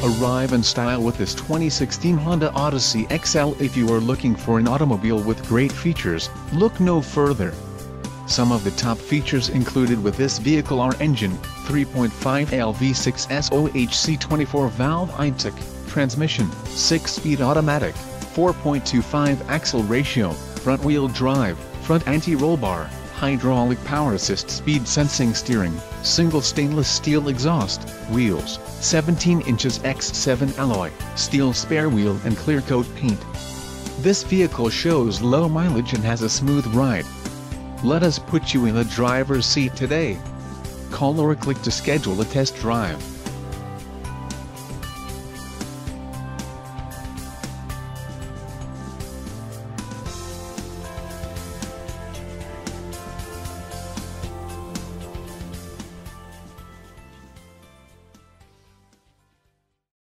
Arrive in style with this 2016 Honda Odyssey EX-L if you are looking for an automobile with great features, look no further. Some of the top features included with this vehicle are engine, 3.5L V6 SOHC 24-valve i-VTEC, transmission, 6-speed automatic, 4.25 axle ratio, front-wheel drive, front anti-roll bar, hydraulic power assist speed sensing steering, single stainless steel exhaust, wheels, 17 inches x 7 alloy, steel spare wheel and clear coat paint. This vehicle shows low mileage and has a smooth ride. Let us put you in the driver's seat today. Call or click to schedule a test drive.